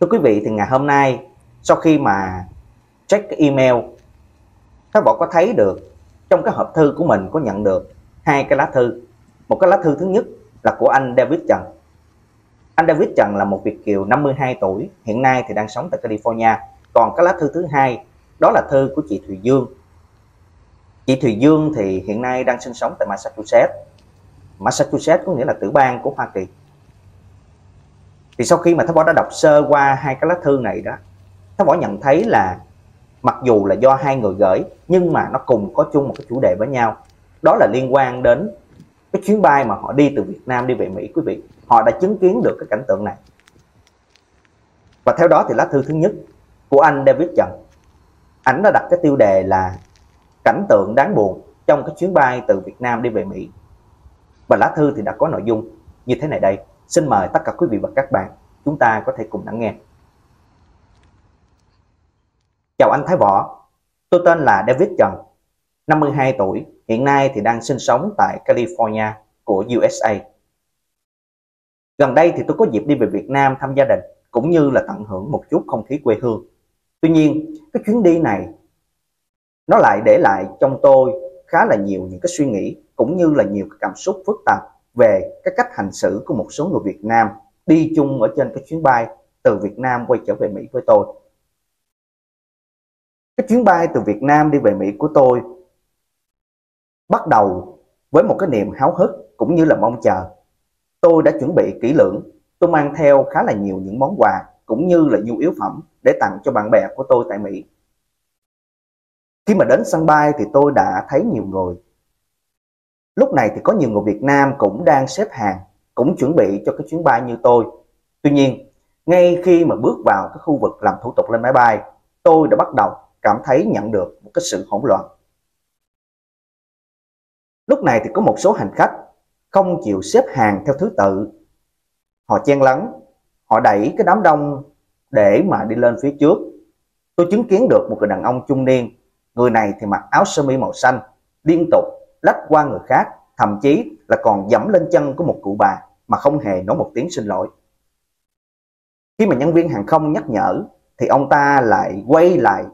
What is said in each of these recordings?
Thưa quý vị thì ngày hôm nay sau khi mà check cái email các bạn có thấy được trong cái hộp thư của mình có nhận được hai cái lá thư. Một cái lá thư thứ nhất là của anh David Trần. Anh David Trần là một Việt kiều 52 tuổi, hiện nay thì đang sống tại California. Còn cái lá thư thứ hai đó là thư của chị Thùy Dương. Chị Thùy Dương thì hiện nay đang sinh sống tại Massachusetts. Massachusetts có nghĩa là tiểu bang của Hoa Kỳ thì sau khi mà thái Võ đã đọc sơ qua hai cái lá thư này đó thái Võ nhận thấy là mặc dù là do hai người gửi, nhưng mà nó cùng có chung một cái chủ đề với nhau. Đó là liên quan đến cái chuyến bay mà họ đi từ Việt Nam đi về Mỹ, quý vị. Họ đã chứng kiến được cái cảnh tượng này. Và theo đó thì lá thư thứ nhất của anh David Trần, ảnh đã đặt cái tiêu đề là cảnh tượng đáng buồn trong cái chuyến bay từ Việt Nam đi về Mỹ và lá thư thì đã có nội dung như thế này đây. Xin mời tất cả quý vị và các bạn, chúng ta có thể cùng lắng nghe. Chào anh Thái Võ, tôi tên là David Trần, 52 tuổi, hiện nay thì đang sinh sống tại California của USA. Gần đây thì tôi có dịp đi về Việt Nam thăm gia đình, cũng như là tận hưởng một chút không khí quê hương. Tuy nhiên, cái chuyến đi này nó lại để lại trong tôi khá là nhiều những cái suy nghĩ cũng như là nhiều cái cảm xúc phức tạp về cái cách hành xử của một số người Việt Nam đi chung ở trên cái chuyến bay từ Việt Nam quay trở về Mỹ với tôi. Cái chuyến bay từ Việt Nam đi về Mỹ của tôi bắt đầu với một cái niềm háo hức cũng như là mong chờ. Tôi đã chuẩn bị kỹ lưỡng, tôi mang theo khá là nhiều những món quà cũng như là nhu yếu phẩm để tặng cho bạn bè của tôi tại Mỹ. Khi mà đến sân bay thì tôi đã thấy nhiều người Lúc này thì có nhiều người Việt Nam cũng đang xếp hàng, cũng chuẩn bị cho cái chuyến bay như tôi. Tuy nhiên, ngay khi mà bước vào cái khu vực làm thủ tục lên máy bay, tôi đã bắt đầu cảm thấy nhận được một cái sự hỗn loạn. Lúc này thì có một số hành khách không chịu xếp hàng theo thứ tự. Họ chen lấn, họ đẩy cái đám đông để mà đi lên phía trước. Tôi chứng kiến được một người đàn ông trung niên, người này thì mặc áo sơ mi màu xanh, liên tục lách qua người khác, thậm chí là còn dẫm lên chân của một cụ bà mà không hề nói một tiếng xin lỗi. Khi mà nhân viên hàng không nhắc nhở thì ông ta lại quay lại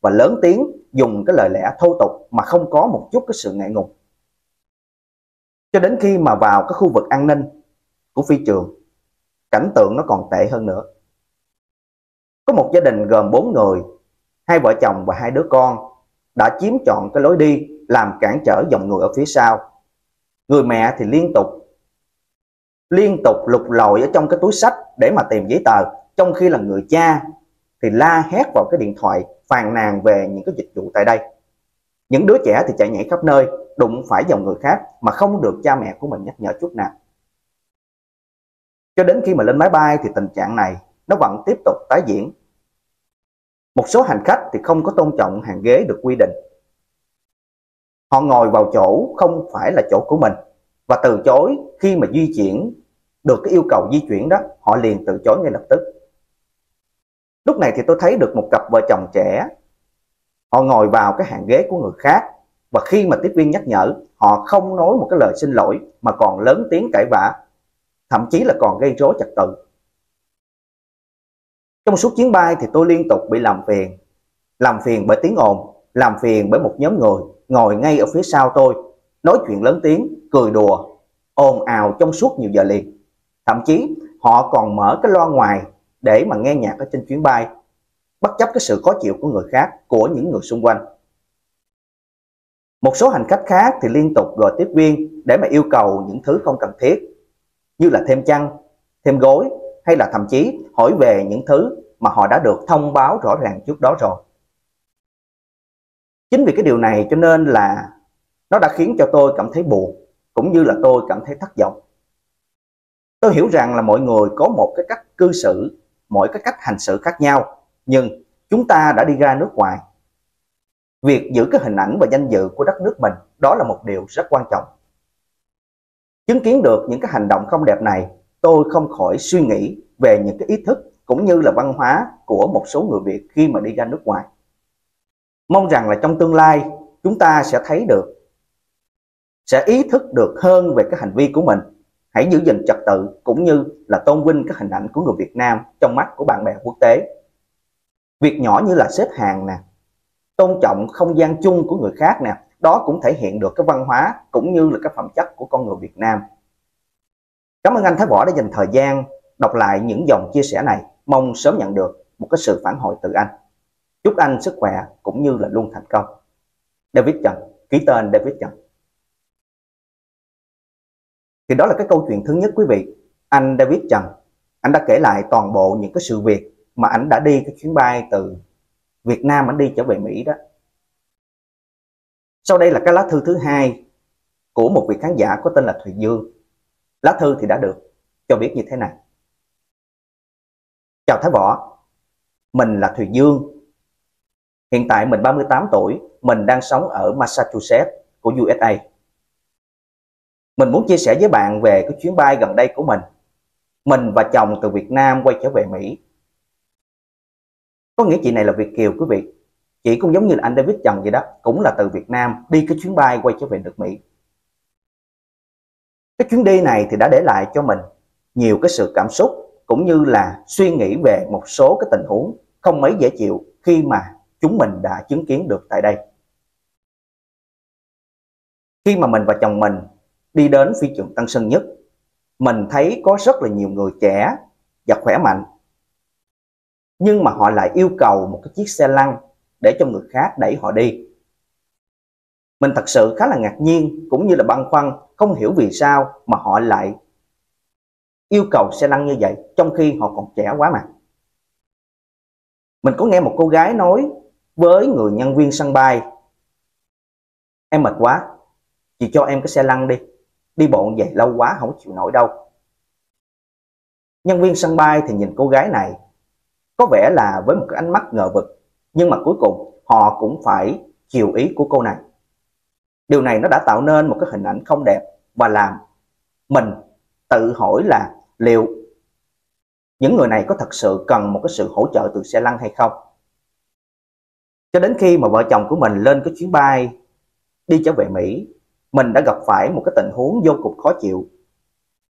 và lớn tiếng dùng cái lời lẽ thô tục mà không có một chút cái sự ngại ngùng. Cho đến khi mà vào cái khu vực an ninh của phi trường, cảnh tượng nó còn tệ hơn nữa. Có một gia đình gồm 4 người, hai vợ chồng và hai đứa con đã chiếm chọn cái lối đi làm cản trở dòng người ở phía sau. Người mẹ thì liên tục liên tục lục lọi ở trong cái túi sách để mà tìm giấy tờ, trong khi là người cha thì la hét vào cái điện thoại phàn nàn về những cái dịch vụ tại đây. Những đứa trẻ thì chạy nhảy khắp nơi, đụng phải dòng người khác mà không được cha mẹ của mình nhắc nhở chút nào. Cho đến khi mà lên máy bay thì tình trạng này nó vẫn tiếp tục tái diễn. Một số hành khách thì không có tôn trọng hàng ghế được quy định họ ngồi vào chỗ không phải là chỗ của mình. Và từ chối, khi mà di chuyển được cái yêu cầu di chuyển đó, họ liền từ chối ngay lập tức. Lúc này thì tôi thấy được một cặp vợ chồng trẻ. Họ ngồi vào cái hàng ghế của người khác. Và khi mà tiếp viên nhắc nhở, họ không nói một cái lời xin lỗi, mà còn lớn tiếng cãi vã. Thậm chí là còn gây rối trật tự. Trong suốt chuyến bay thì tôi liên tục bị làm phiền. Làm phiền bởi tiếng ồn, làm phiền bởi một nhóm người ngồi ngay ở phía sau tôi, nói chuyện lớn tiếng, cười đùa, ồn ào trong suốt nhiều giờ liền. Thậm chí họ còn mở cái loa ngoài để mà nghe nhạc ở trên chuyến bay, bất chấp cái sự khó chịu của người khác, của những người xung quanh. Một số hành khách khác thì liên tục gọi tiếp viên để mà yêu cầu những thứ không cần thiết, như là thêm chăn, thêm gối hay là thậm chí hỏi về những thứ mà họ đã được thông báo rõ ràng trước đó rồi. Chính vì cái điều này cho nên là nó đã khiến cho tôi cảm thấy buồn, cũng như là tôi cảm thấy thất vọng. Tôi hiểu rằng là mọi người có một cái cách cư xử, mỗi cái cách hành xử khác nhau, nhưng chúng ta đã đi ra nước ngoài. Việc giữ cái hình ảnh và danh dự của đất nước mình đó là một điều rất quan trọng. Chứng kiến được những cái hành động không đẹp này, tôi không khỏi suy nghĩ về những cái ý thức cũng như là văn hóa của một số người Việt khi mà đi ra nước ngoài. Mong rằng là trong tương lai chúng ta sẽ thấy được, sẽ ý thức được hơn về cái hành vi của mình hãy giữ gìn trật tự cũng như là tôn vinh các hình ảnh của người Việt Nam trong mắt của bạn bè quốc tế. Việc nhỏ như là xếp hàng nè, tôn trọng không gian chung của người khác nè, đó cũng thể hiện được cái văn hóa cũng như là các phẩm chất của con người Việt Nam. Cảm ơn anh Thái Võ đã dành thời gian đọc lại những dòng chia sẻ này, mong sớm nhận được một cái sự phản hồi từ anh. Chúc anh sức khỏe cũng như là luôn thành công. David Trần, ký tên David Trần. Thì đó là cái câu chuyện thứ nhất quý vị. Anh David Trần, anh đã kể lại toàn bộ những cái sự việc mà anh đã đi cái chuyến bay từ Việt Nam anh đi trở về Mỹ đó. Sau đây là cái lá thư thứ hai của một vị khán giả có tên là Thùy Dương. Lá thư thì đã được cho biết như thế này. Chào Thái Võ, mình là Thùy Dương. Hiện tại mình 38 tuổi, mình đang sống ở Massachusetts của USA. Mình muốn chia sẻ với bạn về cái chuyến bay gần đây của mình. Mình và chồng từ Việt Nam quay trở về Mỹ. Có nghĩa chị này là Việt Kiều quý vị. Chị cũng giống như là anh David Trần vậy đó, cũng là từ Việt Nam đi cái chuyến bay quay trở về nước Mỹ. Cái chuyến đi này thì đã để lại cho mình nhiều cái sự cảm xúc cũng như là suy nghĩ về một số cái tình huống không mấy dễ chịu khi mà chúng mình đã chứng kiến được tại đây. Khi mà mình và chồng mình đi đến phi trường Tân Sơn Nhất, mình thấy có rất là nhiều người trẻ và khỏe mạnh. Nhưng mà họ lại yêu cầu một cái chiếc xe lăn để cho người khác đẩy họ đi. Mình thật sự khá là ngạc nhiên cũng như là băn khoăn không hiểu vì sao mà họ lại yêu cầu xe lăn như vậy trong khi họ còn trẻ quá mà. Mình có nghe một cô gái nói với người nhân viên sân bay Em mệt quá, chị cho em cái xe lăn đi, đi bộ vậy lâu quá không chịu nổi đâu. Nhân viên sân bay thì nhìn cô gái này có vẻ là với một cái ánh mắt ngờ vực nhưng mà cuối cùng họ cũng phải chiều ý của cô này. Điều này nó đã tạo nên một cái hình ảnh không đẹp và làm mình tự hỏi là liệu những người này có thật sự cần một cái sự hỗ trợ từ xe lăn hay không. Cho đến khi mà vợ chồng của mình lên cái chuyến bay đi trở về Mỹ, mình đã gặp phải một cái tình huống vô cùng khó chịu.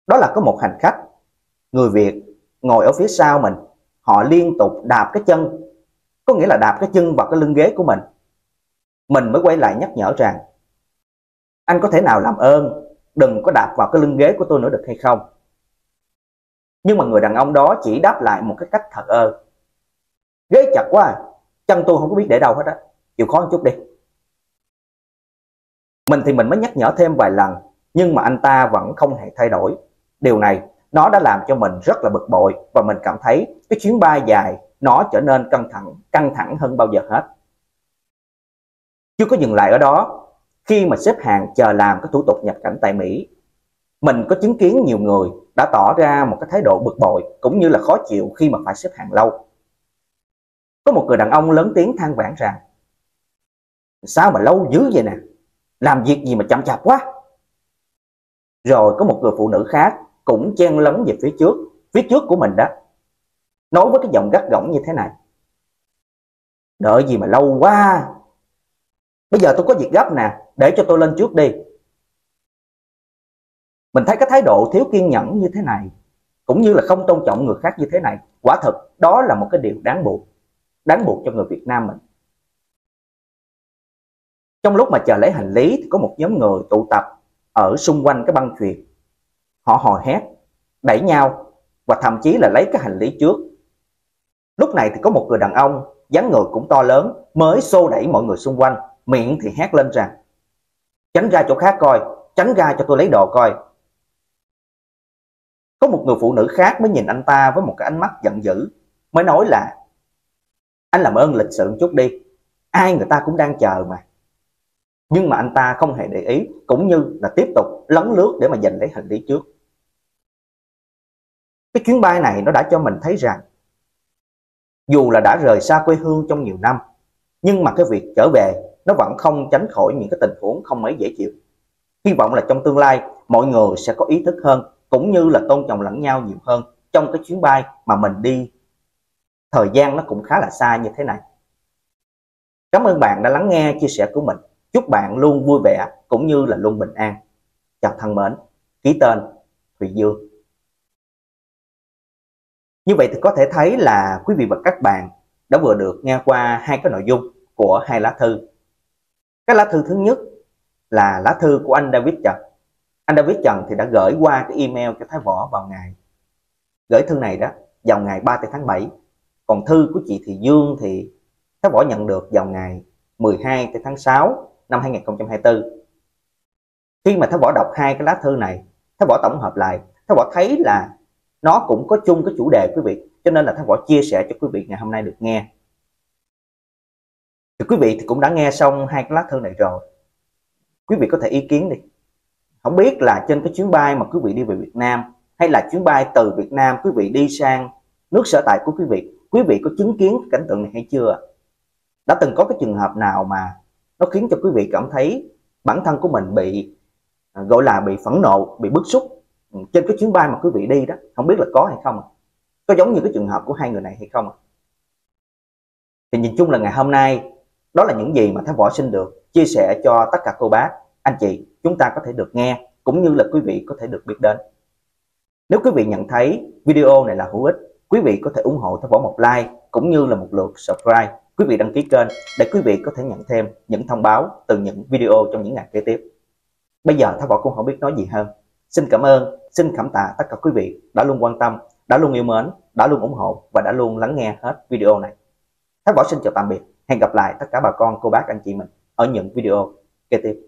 Đó là có một hành khách, người Việt, ngồi ở phía sau mình, họ liên tục đạp cái chân, có nghĩa là đạp cái chân vào cái lưng ghế của mình. Mình mới quay lại nhắc nhở rằng, anh có thể nào làm ơn, đừng có đạp vào cái lưng ghế của tôi nữa được hay không? Nhưng mà người đàn ông đó chỉ đáp lại một cái cách thật ơ. Ghế chặt quá à chân tôi không có biết để đâu hết á. Chịu khó một chút đi. Mình thì mình mới nhắc nhở thêm vài lần, nhưng mà anh ta vẫn không hề thay đổi. Điều này, nó đã làm cho mình rất là bực bội và mình cảm thấy cái chuyến bay dài nó trở nên căng thẳng căng thẳng hơn bao giờ hết. Chưa có dừng lại ở đó, khi mà xếp hàng chờ làm cái thủ tục nhập cảnh tại Mỹ, mình có chứng kiến nhiều người đã tỏ ra một cái thái độ bực bội cũng như là khó chịu khi mà phải xếp hàng lâu có một người đàn ông lớn tiếng than vãn rằng, sao mà lâu dữ vậy nè? Làm việc gì mà chậm chạp quá? Rồi có một người phụ nữ khác cũng chen lấn về phía trước. Phía trước của mình đó, nói với cái giọng gắt gỏng như thế này, đợi gì mà lâu quá. Bây giờ tôi có việc gấp nè, để cho tôi lên trước đi. Mình thấy cái thái độ thiếu kiên nhẫn như thế này, cũng như là không tôn trọng người khác như thế này, quả thực đó là một cái điều đáng buồn đáng buộc cho người Việt Nam mình. Trong lúc mà chờ lấy hành lý thì có một nhóm người tụ tập ở xung quanh cái băng chuyền. Họ hò hét, đẩy nhau và thậm chí là lấy cái hành lý trước. Lúc này thì có một người đàn ông dáng người cũng to lớn mới xô đẩy mọi người xung quanh, miệng thì hét lên rằng tránh ra chỗ khác coi, tránh ra cho tôi lấy đồ coi. Có một người phụ nữ khác mới nhìn anh ta với một cái ánh mắt giận dữ, mới nói là anh làm ơn lịch sự một chút đi. Ai người ta cũng đang chờ mà. Nhưng mà anh ta không hề để ý, cũng như là tiếp tục lấn lướt để mà giành lấy hành lý trước. Cái chuyến bay này nó đã cho mình thấy rằng, dù là đã rời xa quê hương trong nhiều năm, nhưng mà cái việc trở về nó vẫn không tránh khỏi những cái tình huống không mấy dễ chịu. Hy vọng là trong tương lai, mọi người sẽ có ý thức hơn, cũng như là tôn trọng lẫn nhau nhiều hơn trong cái chuyến bay mà mình đi thời gian nó cũng khá là xa như thế này. Cảm ơn bạn đã lắng nghe chia sẻ của mình. Chúc bạn luôn vui vẻ cũng như là luôn bình an. Chào thân mến, ký tên Thùy Dương. Như vậy thì có thể thấy là quý vị và các bạn đã vừa được nghe qua hai cái nội dung của hai lá thư. Cái lá thư thứ nhất là lá thư của anh David Trần. Anh David Trần thì đã gửi qua cái email cho Thái Võ vào ngày gửi thư này đó vào ngày 30 tháng 7. Còn thư của chị Thị Dương thì Thái Võ nhận được vào ngày 12 tháng 6 năm 2024. Khi mà Thái Võ đọc hai cái lá thư này, Thái Võ tổng hợp lại, Thái Võ thấy là nó cũng có chung cái chủ đề quý vị, cho nên là Thái Võ chia sẻ cho quý vị ngày hôm nay được nghe. Thì quý vị thì cũng đã nghe xong hai cái lá thư này rồi. Quý vị có thể ý kiến đi. Không biết là trên cái chuyến bay mà quý vị đi về Việt Nam hay là chuyến bay từ Việt Nam quý vị đi sang nước sở tại của quý vị, quý vị có chứng kiến cảnh tượng này hay chưa? Đã từng có cái trường hợp nào mà nó khiến cho quý vị cảm thấy bản thân của mình bị à, gọi là bị phẫn nộ, bị bức xúc ừ, trên cái chuyến bay mà quý vị đi đó, không biết là có hay không? Có giống như cái trường hợp của hai người này hay không? Thì nhìn chung là ngày hôm nay đó là những gì mà Thái Võ xin được chia sẻ cho tất cả cô bác, anh chị chúng ta có thể được nghe cũng như là quý vị có thể được biết đến. Nếu quý vị nhận thấy video này là hữu ích, quý vị có thể ủng hộ Thái Võ một like cũng như là một lượt subscribe. Quý vị đăng ký kênh để quý vị có thể nhận thêm những thông báo từ những video trong những ngày kế tiếp. Bây giờ Thái Võ cũng không biết nói gì hơn. Xin cảm ơn, xin cảm tạ tất cả quý vị đã luôn quan tâm, đã luôn yêu mến, đã luôn ủng hộ và đã luôn lắng nghe hết video này. Thái Võ xin chào tạm biệt. Hẹn gặp lại tất cả bà con, cô bác, anh chị mình ở những video kế tiếp.